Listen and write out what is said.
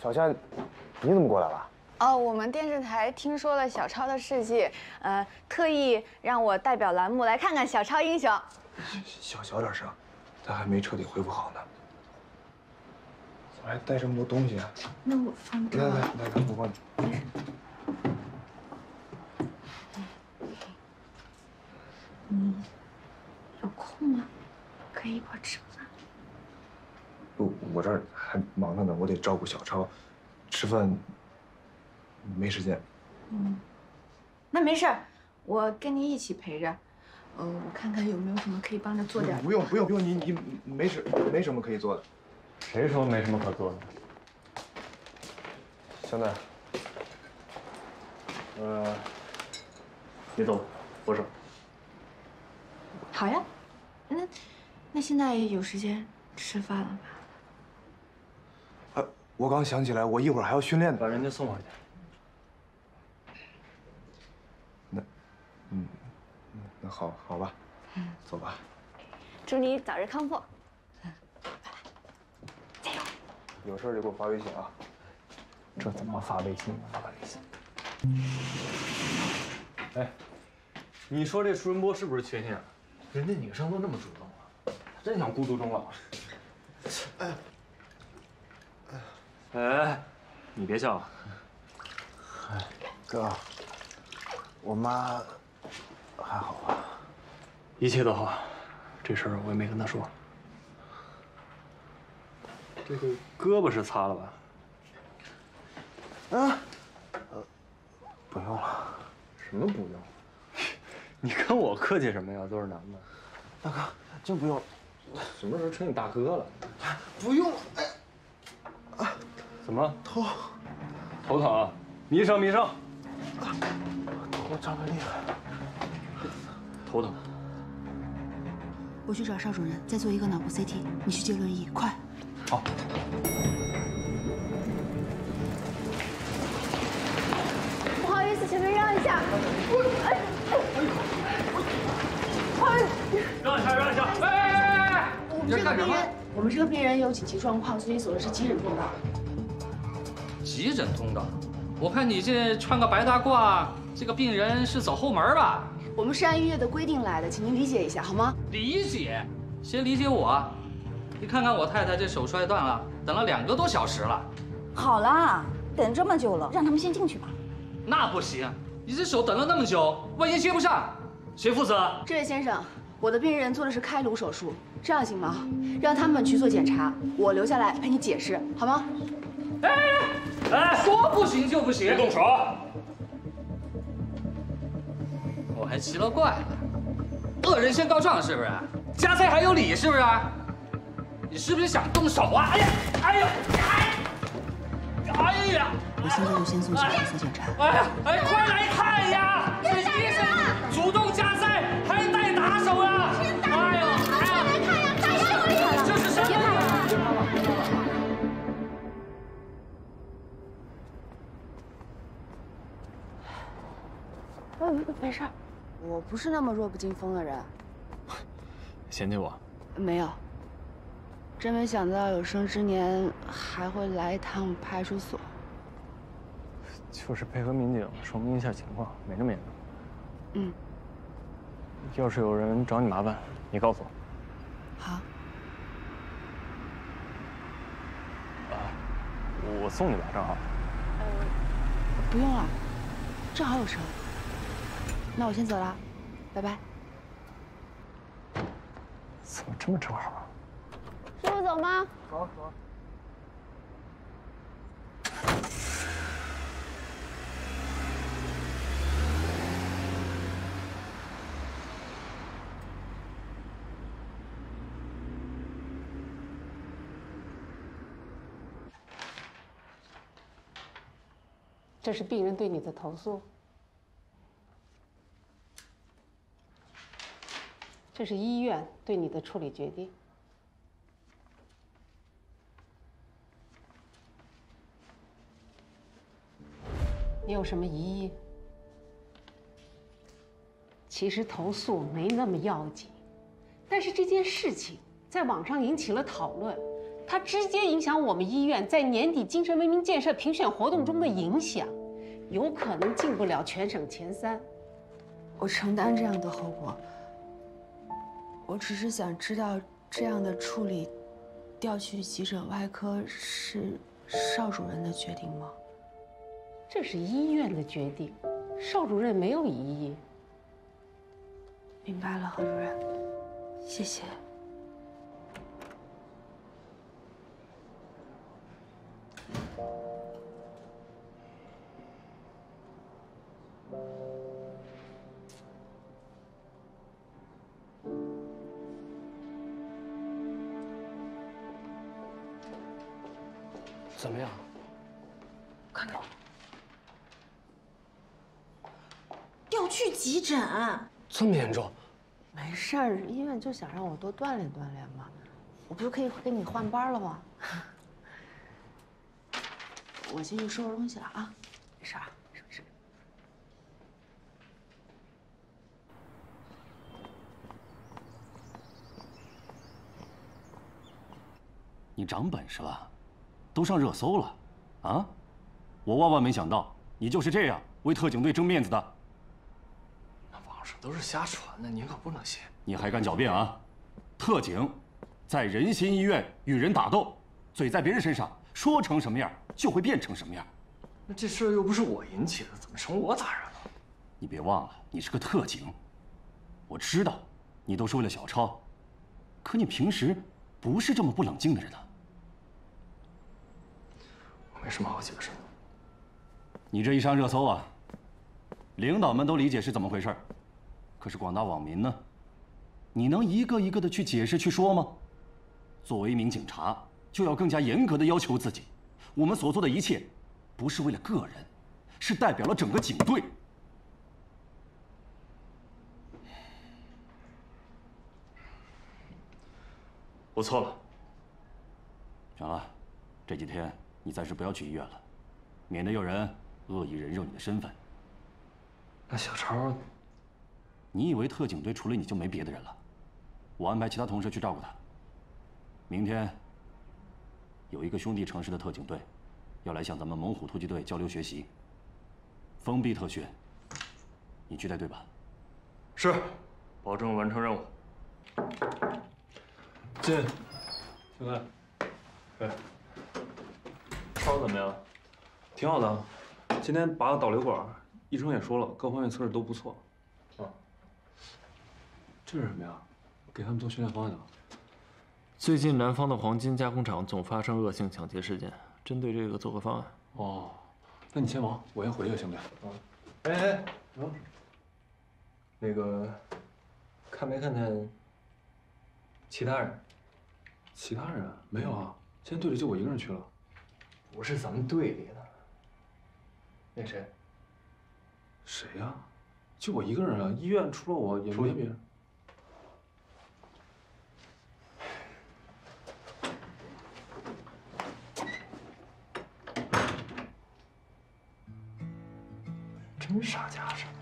小夏，你怎么过来了？哦，我们电视台听说了小超的事迹，呃，特意让我代表栏目来看看小超英雄。小小点声，他还没彻底恢复好呢。怎么还带这么多东西啊？那我放这。来来来来，我帮你。你有空吗？可以一块吃饭。不，我这儿还忙着呢，我得照顾小超，吃饭没时间。嗯，那没事，我跟您一起陪着。呃，我看看有没有什么可以帮着做点。不用不用不用，你你没什没什么可以做的。谁说没什么可做的？香奈，呃，你走，我手。好呀，那那现在有时间吃饭了吧？呃，我刚想起来，我一会儿还要训练呢。把人家送回去。那，嗯，那好好吧，走吧。祝你早日康复。加油！有事就给我发微信啊。这怎么发微信？发微信。哎，你说这舒仁波是不是缺心眼？人家女生都那么主动了，他真想孤独终老。哎，哎，你别笑。哎，哥，我妈还好吧？一切都好，这事儿我也没跟她说。这个胳膊是擦了吧？啊，呃，不用了。什么不用？你跟我客气什么呀？都是男的。大哥，真不用了。什么时候成你大哥了？不用了。哎，啊，怎么头头疼？迷上迷上。头胀得厉害。头疼。我去找邵主任，再做一个脑部 CT。你去接轮椅，快。好。不好意思，前面让一下。哎哎，让一下，让一下。哎哎哎哎！我们这个病人，我们这个病人有紧急状况，所以走的是急诊通道。急诊通道？我看你这穿个白大褂，这个病人是走后门吧？我们是按医院的规定来的，请您理解一下好吗？理解？先理解我。你看看我太太这手摔断了，等了两个多小时了。好啦，等这么久了，让他们先进去吧。那不行，你这手等了那么久，万一接不上，谁负责？这位先生，我的病人做的是开颅手术，这样行吗？让他们去做检查，我留下来陪你解释，好吗？哎哎，说不行就不行，别动手！我还奇了怪了，恶人先告状是不是？夹菜还有理是不是？你是不是想动手啊？哎呀，哎呀，哎，哎呀！我现在就先送小孩做检查。哎呀，哎，快来看呀！这医生主动夹没事儿，我不是那么弱不禁风的人。嫌弃我？没有。真没想到有生之年还会来一趟派出所。就是配合民警说明一下情况，没那么严重。嗯。要是有人找你麻烦，你告诉我。好。啊，我送你吧，正好。呃，不用了，正好有车。那我先走了，拜拜。怎么这么正好啊？师傅走吗？走走。这是病人对你的投诉，这是医院对你的处理决定。你有什么疑义？其实投诉没那么要紧，但是这件事情在网上引起了讨论，它直接影响我们医院在年底精神文明建设评选活动中的影响，有可能进不了全省前三。我承担这样的后果。我只是想知道，这样的处理，调去急诊外科是邵主任的决定吗？这是医院的决定，邵主任没有异议。明白了，何主任，谢谢。怎么样？看看。调去急诊。这么严重？没事儿，医院就想让我多锻炼锻炼嘛，我不就可以给你换班了吗？我先去收拾东西了啊，没事啊，没事。你长本事了，都上热搜了，啊！我万万没想到，你就是这样为特警队争面子的。那网上都是瞎传的，你可不能信。你还敢狡辩啊？特警在仁心医院与人打斗，嘴在别人身上，说成什么样就会变成什么样。那这事儿又不是我引起的，怎么成我打人了？你别忘了，你是个特警。我知道，你都是为了小超，可你平时不是这么不冷静的人啊。我没什么好解释的。你这一上热搜啊，领导们都理解是怎么回事可是广大网民呢？你能一个一个的去解释去说吗？作为一名警察，就要更加严格的要求自己。我们所做的一切，不是为了个人，是代表了整个警队。我错了。行了，这几天你暂时不要去医院了，免得有人恶意人肉你的身份。那小超，你以为特警队除了你就没别的人了？我安排其他同事去照顾他。明天有一个兄弟城市的特警队，要来向咱们猛虎突击队交流学习。封闭特训，你去带队吧。是，保证完成任务。进，兄弟，哎，超怎么样？挺好的。今天拔了导流管，医生也说了，各方面测试都不错。啊，这是什么呀？给他们做训练方案的。最近南方的黄金加工厂总发生恶性抢劫事件，针对这个做个方案。哦，那你先忙，我先回去，行不行？啊，哎哎，嗯，那个，看没看见其他人？其他人没有啊，今天队里就我一个人去了。不是咱们队里的。那谁？谁呀？就我一个人啊！医院除了我也没别人。真傻家伙！